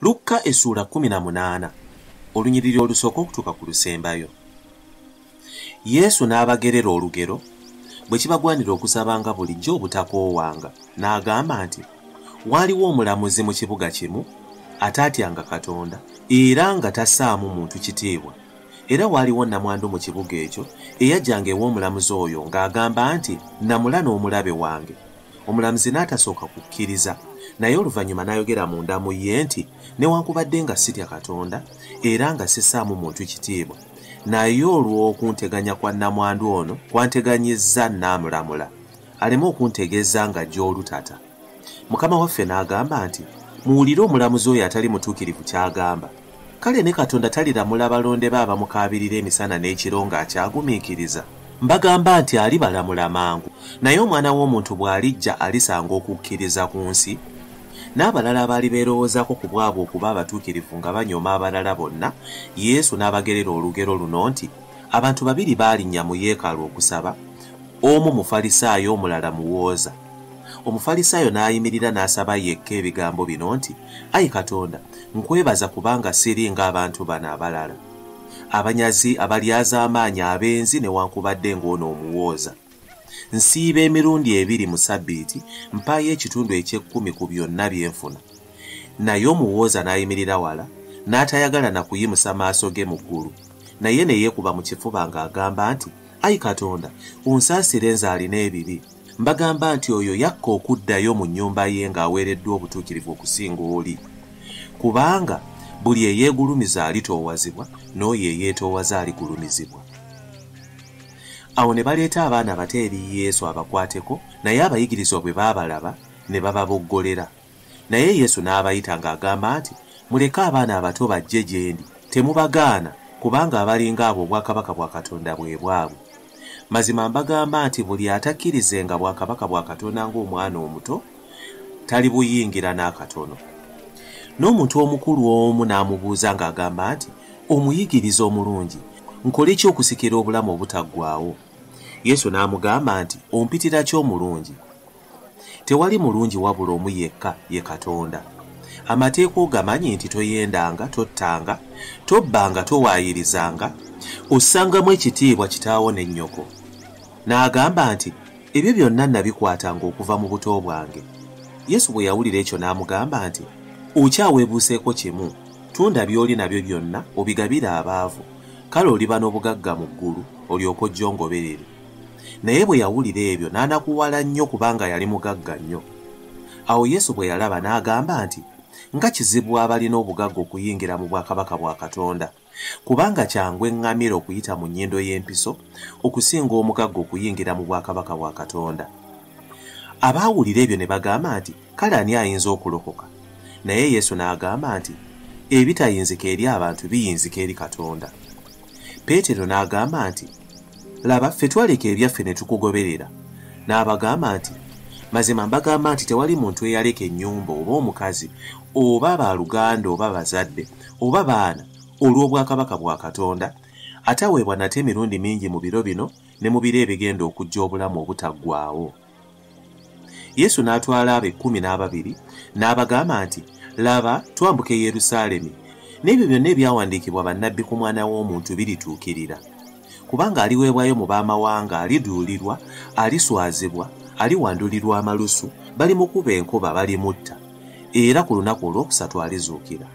lukka essuula 18 olunyiriri olusooka okutuuka ku lusembayo. Yesu n'abagerera olugero bwe kibagwanira okusabanga bulijjo obutakoowanga n'agamba nti waaliwo omulamuzi mu kibuga kimu ataatyanga katonda era nga tassaamu muntu kitiibwa. Era waaliwo nnamwandu mu kibuga ekyo eyajjanga ew'omulamuzi oyo ng'agamba nti namula n'omulabe wange omulamuzi n'atasooka kukkiriza. Naye oluvannyuma n'ayogera munda mu ye nti newankubadde nga sitya katonda era nga sissaamu muntu kitiibwa. Naye olw'okunteganya kwa nnamwandu ono kwanteganyizza naamulamula aleme okuntegeeza nga gy'olutata mukama waffe n'agamba nti muwulire omulamuzi oyo atali mutuukirivu ky'agamba. Kale ne katonda taliramula balonde be abamukaabirira emisana n'ekiro ng'akyagumiikiriza mbagamba nti alibalamula mangu. Naye omwana w'omuntu bw'alijja alisanga okukkiriza ku nsi n'abalala abaali beerowoozaako ku bwabwe okuba abatuukirivu nga banyooma abalala bonna yesu n'abagerera olugero luno nti abantu babiri baalinnya mu yeekaalu okusaba omu mufalisaayo omulala muwooza. Omufalisaayo n'ayimirira n'asaba yekka ebigambo bino nti ayi katonda nkwebaza kubanga siri ng'abantu bano abalala abanyazi abalyaz'amaanyi abenzi newankubadde ng'ono omuwooza. Nsiiba emirundi ebiri mu sabbiiti mpaayo ekitundu ekyekkumi ku byonna bye nfuna. Naye omuwooza n'ayimirira wala n'atayagala na kuyimusa maaso ge mu ggulu. Naye ne yeekuba mu kifuba ng'agamba nti ayi katonda onsaasire nze alina ebibi. Mbagamba nti oyo yakka okuddayo mu nnyumba ye ng'aweereddwa obutuukirivu okusinga oli. Kubanga buli eyeegulumiza alitoowazibwa n'oyo eyeetoowaza aligulumizibwa. Awo ne baleeta abaana bato eri yesu abakwateko naye abayigirizwa bwe baabalaba ne bababoggolera naye yesu n'abayita ng'agamba nti muleke abaana abato bajje gye ndi temubagaana kubanga abalinga abo obwakabaka bwa katonda bwe bwabwe. Mazima mbagamba nti buli atakkirizenga bwakabaka bwa katonda ng'omwana omuto tali buyingira n'akatono n'omuntu omukulu omu n'amubuuza ng'agamba nti omuyigiriza omulungi nkole ki okusikira obulamu obutaggwaawo? Yesu n'amugamba nti ompitira ki omulungi? Tewali mulungi wabula omu yekka ye katonda. Amateeka ogamanyi nti toyendanga tottanga tobbanga towaayirizanga ossangamu ekitiibwa kitaawo ne nnyoko. N'agamba nti ebyo byonna nabikwatanga okuva mu buto bwange. Yesu bwe yawulira ekyo n'amugamba nti okyaweebuuseeko kimu tunda by'oli nabyo byonna obigabire abaavu. Kale oliba n'obugagga mu ggulu olyoka ojjongoberere naye bwe yawulira ebyo n'anakuwala nnyo kubanga yali mugagga nnyo. Awo yesu bwe yalaba n'agamba nti nga kizibu abalina obugagga okuyingira mu bwakabaka bwa katonda. Kubanga kyangu eŋŋamira okuyita mu nnyindo y'empiso okusinga omugagga okuyingira mu bwakabaka bwa katonda. Abaawulira ebyo ne bagamba nti kale ani ayinza okulokoka naye yesu n'agamba nti ebitayinzika eri abantu biyinzika eri katonda. Peetero n'agamba nti laba ffe twaleka ebyaffe ne tukugoberera. N'abagamba nti mazima mbagamba nti tewali muntu eyaleka ennyumba oba omukazi oba baaluganda oba bazadde oba baana olw'obwakabaka bwa katonda ataweebwa nate emirundi mingi mu biro bino ne mu biro ebigenda okujja obulamu obutaggwaawo yesu n'atwala abo ekkumi n'ababiri n'abagamba nti laba twambuka e yerusaalemi. N'ebyo byonna ebyawandiikibwa bannabbi ku mwana w'omuntu birituukirira. Kubanga aliweebwayo mu baamawanga aliduulirwa aliswazibwa aliwandulirwa amalusu balimukuba enkuba balimutta era ku lunaku olwokusatu alizuukira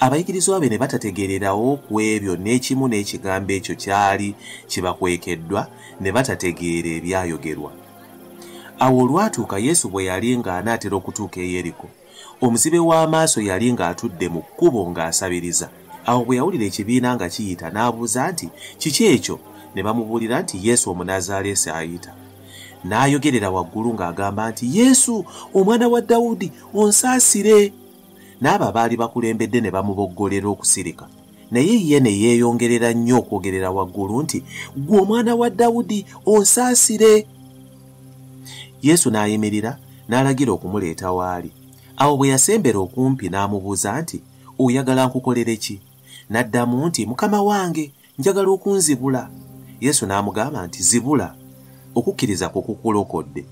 abayigirizwa be ne batategeererawo ku ebyo n'ekimu n'ekigambo ekyo kyali kibakwekeddwa ne batategeera ebyayogerwa awo olwatuuka yesu bwe yali ng'anaatera okutuuka e yeriko omuzibe w'amaaso yali ng'atudde mu kkubo ng'asabiriza. Awo bwe yawulira ekibiina nga kiyita n'abuuza nti kiki ekyo? Ne bamubuulira nti yesu omunazaalesi ayita. N'ayogerera waggulu ng'agamba nti yesu omwana wa dawudi onsaasire. N'abo abaali bakulembedde ne bamuboggolera okusirika. Naye ye ne yeeyongerera nnyo okwogerera waggulu nti ggwe omwana wa dawudi onsaasire yesu n'ayimirira n'alagira okumuleeta waali awo bwe yasembera okumpi n'amubuuza nti oyagala nkukolere ki? N'addamu nti mukama wange njagala okunzibula. Yesu n'amugamba nti zibula okukkiriza kwe kukulokodde.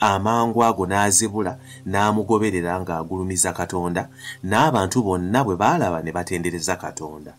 Amangu ago n'azibula n'amugoberera ng'agulumiza katonda n'abantu bonna bwe baalaba ne batendereza katonda